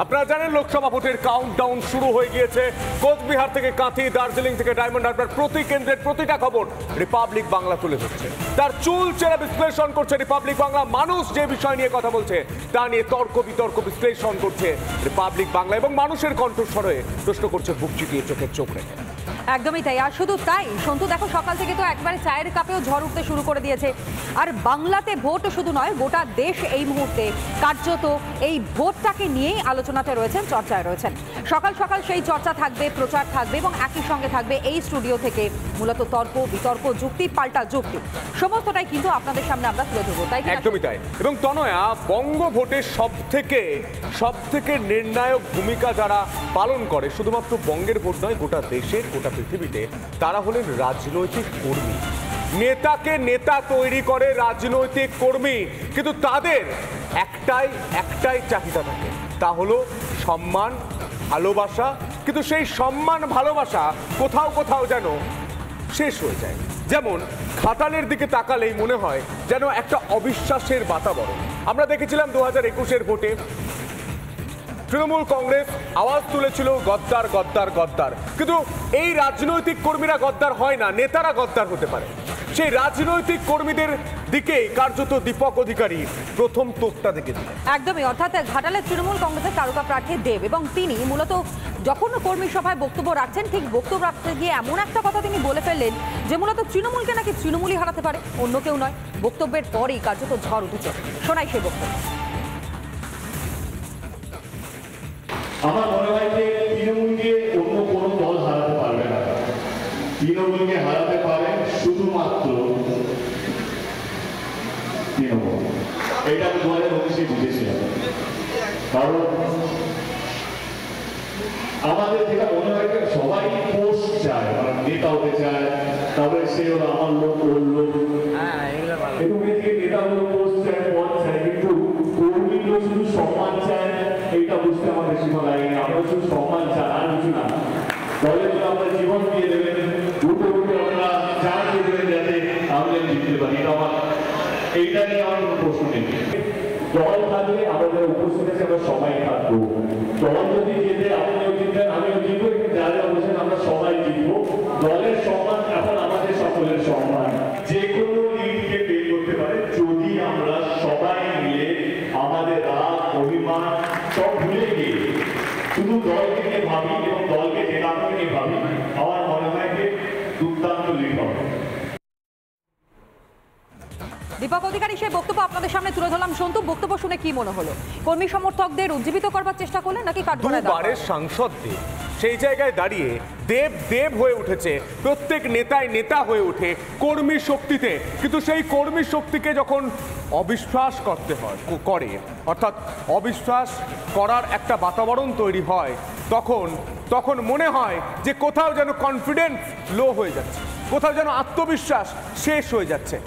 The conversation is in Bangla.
আপনারা জানেন লোকসভা ভোটের কাউন্টডাউন শুরু হয়ে গিয়েছে। কোচবিহার থেকে কাঁথি, দার্জিলিং থেকে ডায়মন্ড হারবার প্রতি কেন্দ্রের প্রতিটা খবর রিপাবলিক বাংলা তুলে ধরছে। তার চুল চেরা বিশ্লেষণ করছে রিপাবলিক বাংলা। মানুষ যে বিষয় নিয়ে কথা বলছে, তা নিয়ে তর্ক বিতর্ক বিশ্লেষণ করছে রিপাবলিক বাংলা এবং মানুষের কণ্ঠস্বরে প্রশ্ন করছে বুক চিটিয়ে চোখের চোখ রেখে। একদমই তাই। আর শুধু তাই, সন্তু, দেখো, সকাল থেকে তো একবারে চায়ের কাপেও ঝড় উঠতে শুরু করে দিয়েছে। আর বাংলাতে ভোট শুধু নয়, গোটা দেশ এই মুহূর্তে কার্যত এই ভোটটাকে নিয়েই আলোচনাতে রয়েছেন, চর্চায় রয়েছেন। সকাল সকাল সেই চর্চা থাকবে, প্রচার থাকবে এবং একই সঙ্গে থাকবে এই স্টুডিও থেকে মূলত তর্ক, বিতর্ক, যুক্তি, পাল্টা যুক্তি। সমস্তটাই কিন্তু আপনাদের সামনে আমরা তুলে ধরবো, তাই একদমই তাই। এবং তনয়া বঙ্গ ভোটের সব থেকে সব থেকে নির্ণায়ক ভূমিকা যারা পালন করে, শুধুমাত্র বঙ্গের ভোট নয়, গোটা দেশের, গোটা পৃথিবীতে, তারা হলেন রাজনৈতিক কর্মী। নেতাকে নেতা তৈরি করে রাজনৈতিক কর্মী, কিন্তু তাদের একটাই একটাই চাহিদা থাকে। তা হলো সম্মান, ভালোবাসা, কিন্তু সেই সম্মান, ভালোবাসা কোথাও কোথাও যেন শেষ হয়ে যায়। যেমন খাতালের দিকে তাকালেই মনে হয় যেন একটা অবিশ্বাসের বাতাবরণ। আমরা দেখেছিলাম দু হাজার একুশের ভোটে তৃণমূল কংগ্রেস আওয়াজ তুলেছিল, গদ্দার গদ্দার গদ্দার। কিন্তু এই রাজনৈতিক কর্মীরা গদ্দার হয় না, নেতারা গদ্দার হতে পারে। সেই রাজনৈতিক কর্মীদের দিকেই কার্যত দীপক অধিকারী প্রথম তোপটা দেখে একদমই, অর্থাৎ ঘাটালের তৃণমূল কংগ্রেসের তারকা প্রার্থী দেব এবং তিনি মূলত যখন কর্মী সভায় বক্তব্য রাখছেন, ঠিক বক্তব্য রাখতে গিয়ে এমন একটা কথা তিনি বলে ফেললেন যে মূলত তৃণমূলকে নাকি তৃণমূলই হারাতে পারে, অন্য কেউ নয়। বক্তব্যের পরেই কার্যত ঝড় উঠেছে। শোনাই সেই বক্তব্য। আমার মনে হয় যে তৃণমূলকে অন্য কোনো দল হারাতে পারবে না। তৃণমূলকে হারাতে পারে শুধুমাত্র তৃণমূল। এটা আমি দু হাজার উনিশে বুঝেছিলাম কারণ আমাদের যেটা মনে হয় সবাই পোস্ট চায় মানে নেতা হতে চায় তারপরে সে আমার লোক ওর লোক। এবং বুঝতে আমাদের সীমা লাগে না আমরা শুধু সম্মান চাই আর কিছু না। দলের জন্য আমরা জীবন দিয়ে দেবেন উঠে উঠে চান দিয়ে দেবেন যাতে আমরা জিততে পারি। আমার এইটা নিয়ে আমার কোনো প্রশ্ন নেই। দল থাকলে আমাদের উপস্থিত আছে আমরা সবাই থাকব। দল যদি যেতে আপনিও জিতবেন, আমিও জিতবো যারা বলছেন আমরা সবাই জিতবো। দলের সম্মান এখন আমাদের সকলের সম্মান। যে কোনো লিডকে পে করতে পারে, যদি আমরা সবাই মিলে আমাদের রাগ, অভিমান সব ভুলে গিয়ে শুধু দলকে নিয়ে ভাবি এবং দলকে জেতানো নিয়ে ভাবি আমার মনে হয় যে দুর্দান্ত লিড হবে দীপক অধিকারী সেই বক্তব্য আপনাদের সামনে তুলে ধরলাম। সন্তু বক্তব্য শুনে কি মনে হলো? কর্মী সমর্থকদের উজ্জীবিত করবার চেষ্টা করলেন নাকি কাঠগড়ায় দাঁড় দুবারের সাংসদ দেব সেই জায়গায় দাঁড়িয়ে দেব দেব হয়ে উঠেছে। প্রত্যেক নেতায় নেতা হয়ে ওঠে কর্মী শক্তিতে। কিন্তু সেই কর্মী শক্তিকে যখন অবিশ্বাস করতে হয় করে, অর্থাৎ অবিশ্বাস করার একটা বাতাবরণ তৈরি হয়, তখন তখন মনে হয় যে কোথাও যেন কনফিডেন্স লো হয়ে যাচ্ছে, কোথাও যেন আত্মবিশ্বাস শেষ হয়ে যাচ্ছে।